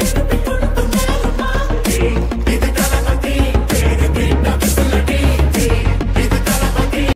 It's the people of